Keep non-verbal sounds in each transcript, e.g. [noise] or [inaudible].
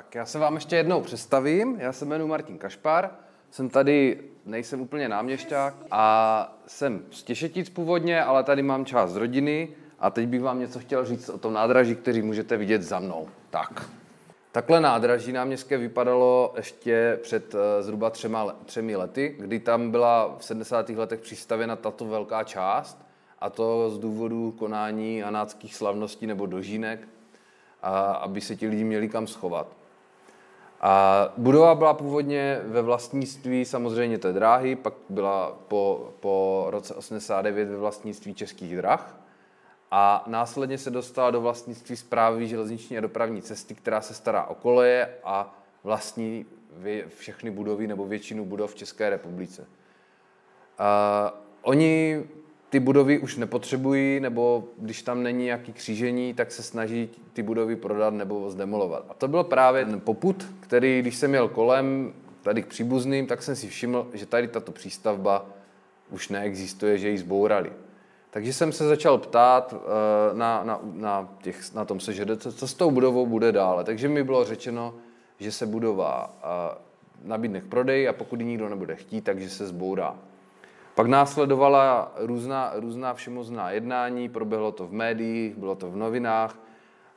Tak já se vám ještě jednou představím. Já se jmenuji Martin Kašpar. Jsem tady, nejsem úplně náměšťák a jsem z Těšetic původně, ale tady mám část rodiny a teď bych vám něco chtěl říct o tom nádraží, který můžete vidět za mnou. Tak. Takhle nádraží náměstské vypadalo ještě před eh, zhruba třema, třemi lety, kdy tam byla v 70. letech přistavěna tato velká část a to z důvodu konání anáckých slavností nebo dožínek, a aby se ti lidi měli kam schovat. A budova byla původně ve vlastnictví samozřejmě té dráhy, pak byla po, po roce 89 ve vlastnictví českých drah a následně se dostala do vlastnictví zprávy železniční a dopravní cesty, která se stará o koleje a vlastní všechny budovy nebo většinu budov v České republice. A oni ty budovy už nepotřebují, nebo když tam není nějaký křížení, tak se snaží ty budovy prodat nebo zdemolovat. A to byl právě ten poput, který, když jsem jel kolem tady k příbuzným, tak jsem si všiml, že tady tato přístavba už neexistuje, že ji zbourali. Takže jsem se začal ptát eh, na, na, na, těch, na tom sežede, co, co s tou budovou bude dále. Takže mi bylo řečeno, že se budova eh, nabídne k prodeji a pokud ji nikdo nebude chtít, takže se zbourá. Pak následovala různá, různá všemozná jednání, proběhlo to v médiích, bylo to v novinách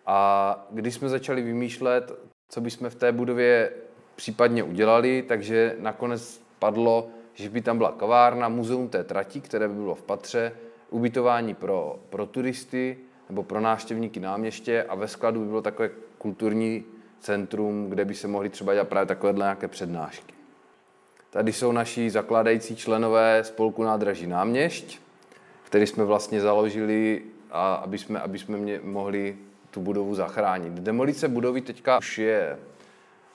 a když jsme začali vymýšlet, co bychom v té budově případně udělali, takže nakonec padlo, že by tam byla kavárna, muzeum té trati, které by bylo v patře, ubytování pro, pro turisty nebo pro návštěvníky náměště a ve skladu by bylo takové kulturní centrum, kde by se mohly třeba dělat právě takovéhle nějaké přednášky. Tady jsou naši zakládající členové spolku nádraží náměšť, který jsme vlastně založili, a aby jsme, aby jsme mě mohli tu budovu zachránit. Demolice budovy teďka už je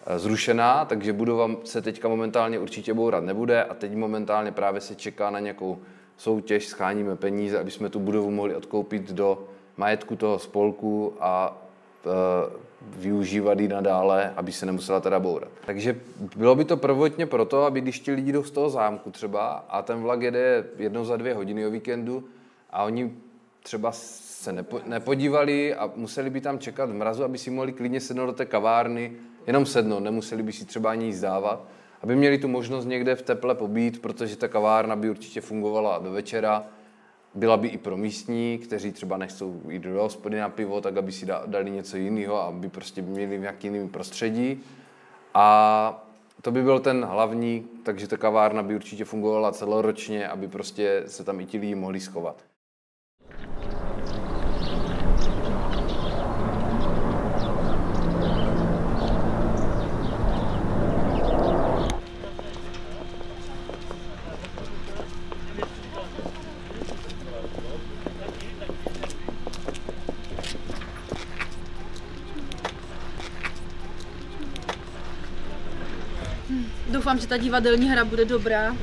eh, zrušená, takže budova se teďka momentálně určitě bourat nebude a teď momentálně právě se čeká na nějakou soutěž, scháníme peníze, aby jsme tu budovu mohli odkoupit do majetku toho spolku a e, využívat ji nadále, aby se nemusela teda bourat. Takže bylo by to prvotně proto, aby když ti lidi jdou z toho zámku třeba a ten vlak jede jednou za dvě hodiny o víkendu a oni třeba se nepo, nepodívali a museli by tam čekat v mrazu, aby si mohli klidně sednout do té kavárny, jenom sednout, nemuseli by si třeba ani jíst dávat, aby měli tu možnost někde v teple pobít, protože ta kavárna by určitě fungovala do večera, byla by i pro místní, kteří třeba nechcou jít do hospody na pivo, tak aby si dali něco jiného, aby prostě měli v nějaký jiný prostředí. A to by byl ten hlavní, takže ta kavárna by určitě fungovala celoročně, aby prostě se tam i ti lidi mohli schovat. Doufám, že ta divadelní hra bude dobrá.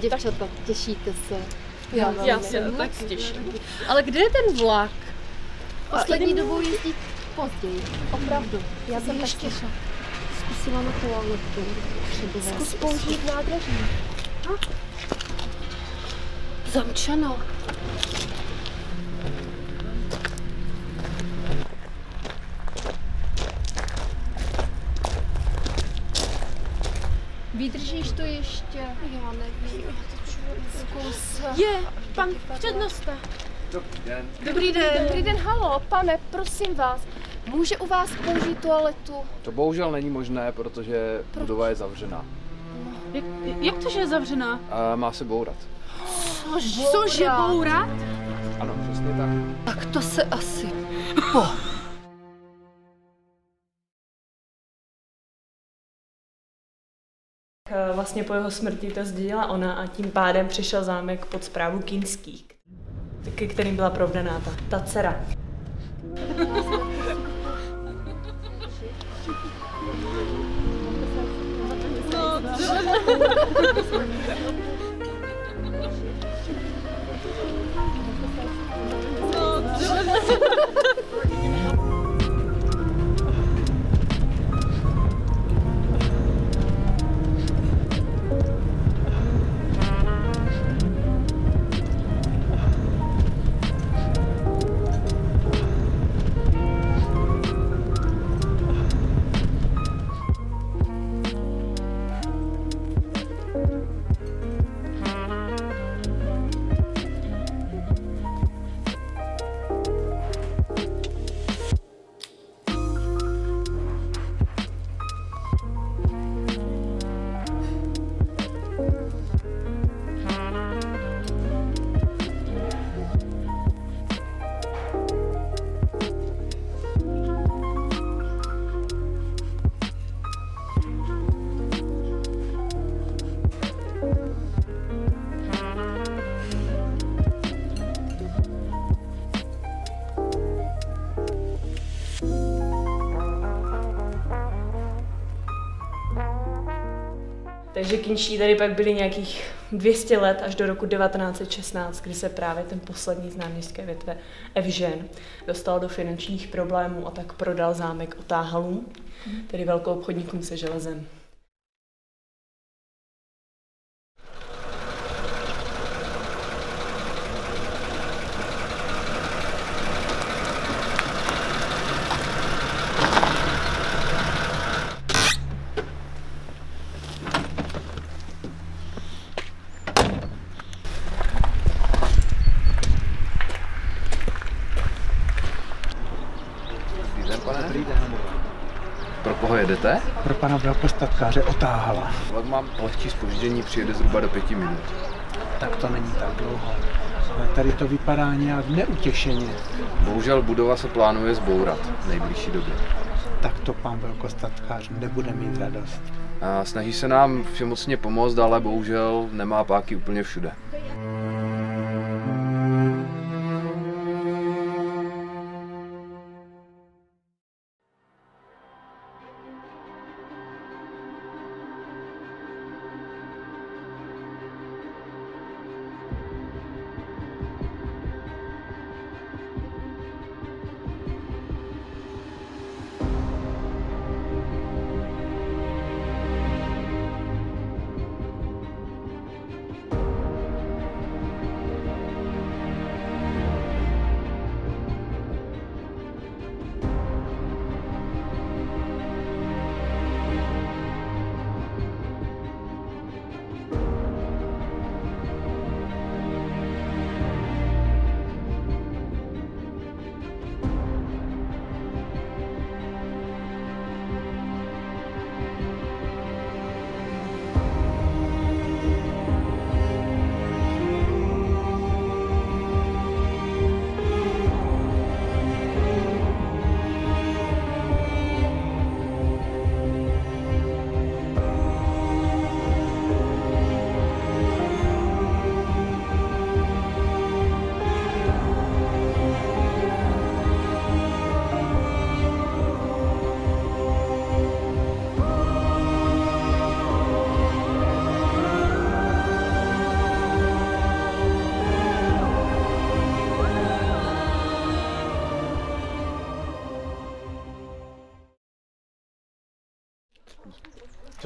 Děvčata, těšíte se? Já, já se tak těším. Ale kde je ten vlak? Poslední dobou jezdí později. Opravdu. Já jsem ještě zkusila na toaletu. Zkus použít nádraží. Zamčeno. Vydržíš to ještě? Já nevím. Zkus. Je, pan přednosta. Dobrý den. Dobrý den. Dobrý den, halo, pane, prosím vás. Může u vás použít toaletu? To bohužel není možné, protože Proč? budova je zavřená. Jak, jak to, že je zavřená? A má se bourat. Což, cože bourat? Ano, přesně tak. Tak to se asi po. Eh, vlastně po jeho smrti to sdílela ona a tím pádem přišel zámek pod zprávu Kinských, ke kterým byla provdaná ta, ta dcera. [laughs] No, Takže kinští tady pak byli nějakých 200 let až do roku 1916, kdy se právě ten poslední z náměstské větve Evžen dostal do finančních problémů a tak prodal zámek otáhalům, tedy velkou obchodníkům se železem. Dobrý den, pane. Dobrý den. Pro koho jedete? Pro pana velkostatkáře otáhala. Vlak mám lehčí spoždění, přijede zhruba do pěti minut. Tak to není tak dlouho. Ale tady to vypadá nějak neutěšeně. Bohužel budova se plánuje zbourat v nejbližší době. Tak to pan velkostatkář nebude mít radost. A snaží se nám všemocně pomoct, ale bohužel nemá páky úplně všude.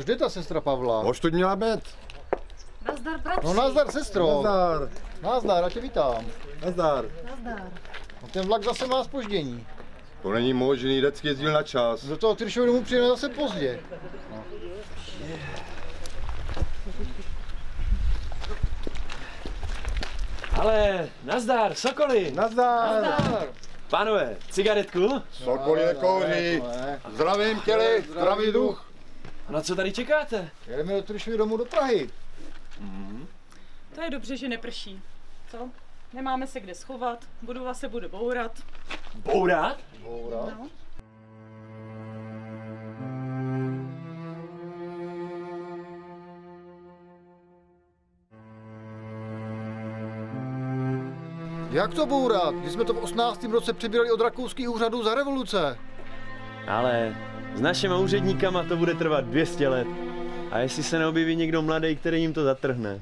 Jde ta sestra Pavla? Už tu měla být. Nazdar, bratři. No nazdar, sestro. Nazdar. Nazdar, já tě vítám. Nazdar. No, ten vlak zase má spoždění. To není možný, vždycky jezdil na čas. Do toho Tyršovi domů přijde zase pozdě. Ale nazdar, sokoly! Nazdar. Pánové, cigaretku? Sokoli nekouří. Zdravím těli, zdravý duch. A na co tady čekáte? Jedeme do Tyršovi domů do Prahy. To je dobře, že neprší. Co? Nemáme se kde schovat, budova se bude bourat. Bourat? Boura. Jak to bourat? Když jsme to v 18. roce přibírali od rakouských úřadů za revoluce. Ale s našimi úředníkama to bude trvat 200 let. A jestli se neobjeví někdo mladý, který jim to zatrhne.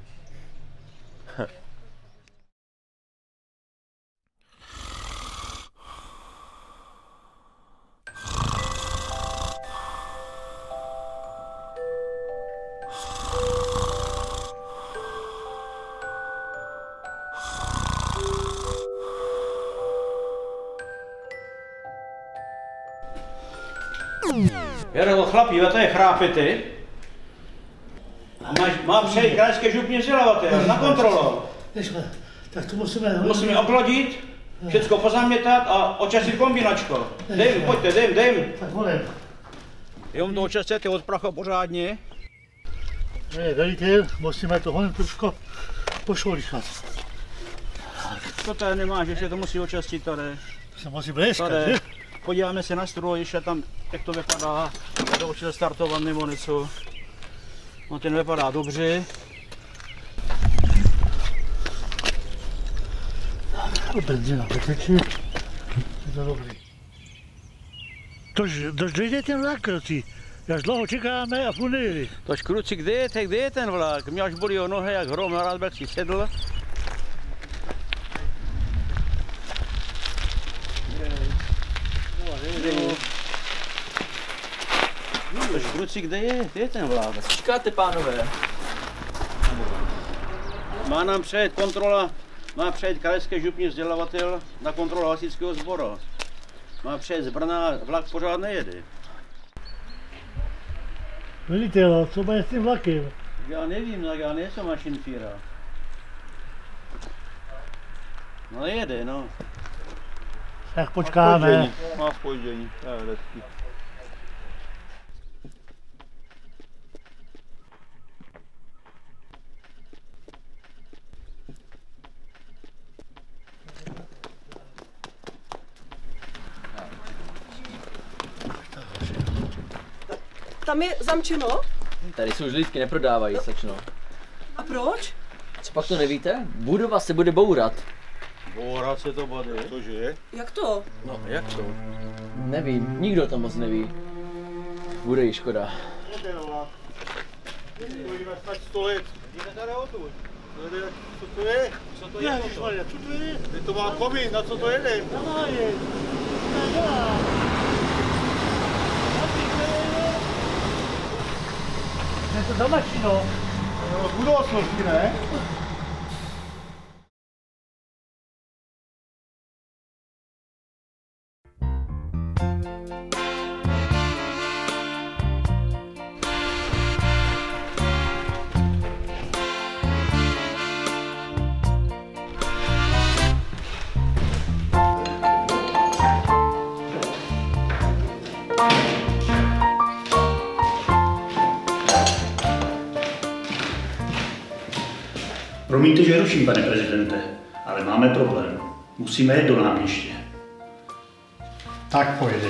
Jaro, chlapi, a to je chrápete? A máš, má přejít krajské župně vzdělávat, na kontrolu. Tak to musíme... Musíme oplodit, všechno pozamětat a očastit kombinačko. Dejm, pojďte, dejm, dejm. Tak volím. Jenom to očastěte od prachu pořádně. Ne, velitel, musíme to honem trošku pošolišat. To tady nemáš, ještě to musí očastit tady. Se musí bleskat? Podíváme se na stroj, ještě tam, jak to vypadá. To určitě startovat nebo něco. No ten vypadá dobře. A benzina vyteče. Je to dobrý. Tož, tož dojde ten vlak, Roci. Jak dlouho čekáme a nejeli. Tož kruci, kde je, kde je ten vlak? Mě až bolí o nohy, jak hrom, rád bych si sedl. Tož kruci, kde je, kde je ten vlak? Čekáte, pánové. Má nám přejet kontrola, má přejet krajské župní vzdělavatel na kontrolu hasičského sboru. Má přejet z Brna, vlak pořád nejede. Velitel, co bude s tím vlakem? Já nevím, tak já nejsem mašinfíra. No jede, no. Tak počkáme. Má spoždění, to je hezký. Tam je zamčeno? Tady se už lidky neprodávají, sečno. A proč? Co pak to nevíte? Budova se bude bourat. Bourat se to bude. Cože je? Jak to? No, jak to? Nevím, nikdo to moc neví. Bude jí škoda. Budeme stát 100 let. Jdeme tady odtud. Co to je? Co to je? Ježišmarja, co to je? To má komín, na co to jede? Dává je. Dává. Je to zamačino. V budoucnosti, ne? Promiňte, že ruším, pane prezidente, ale máme problém. Musíme jít do náměště. Tak pojede.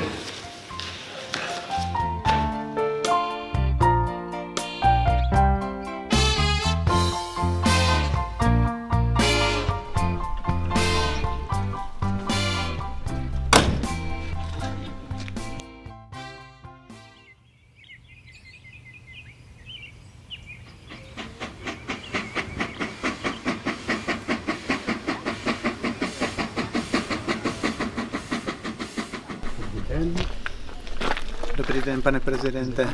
Dobrý den, pane prezidente.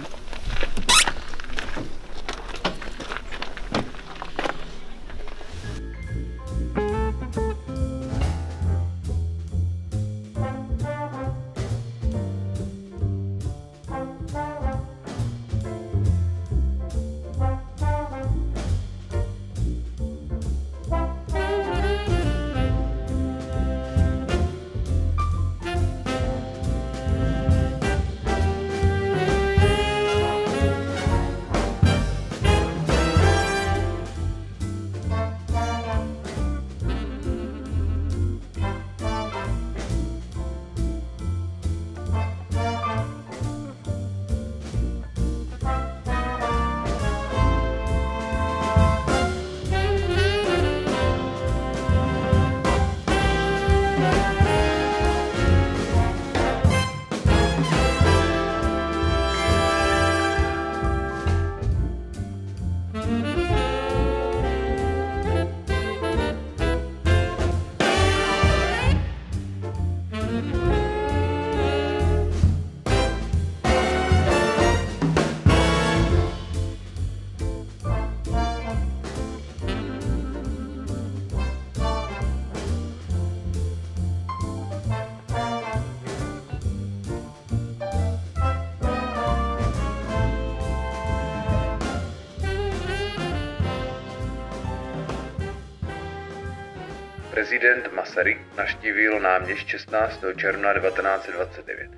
Prezident Masaryk navštívil náměst 16. června 1929.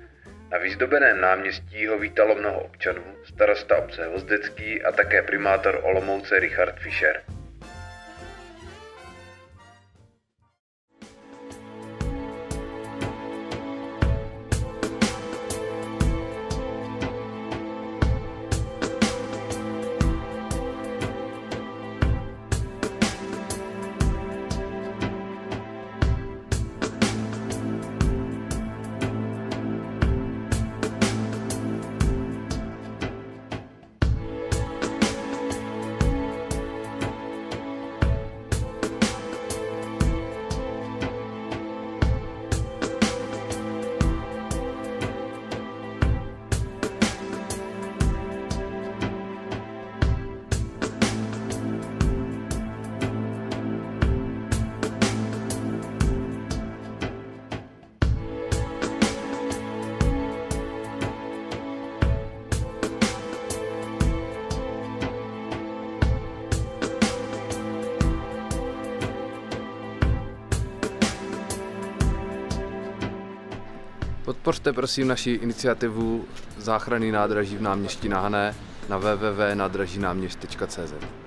Na vyzdobeném náměstí ho vítalo mnoho občanů, starosta obce Hozdecký a také primátor Olomouce Richard Fischer. Podpořte prosím naši iniciativu záchrany nádraží v náměstí na Hané na www.nádražínáměst.cz.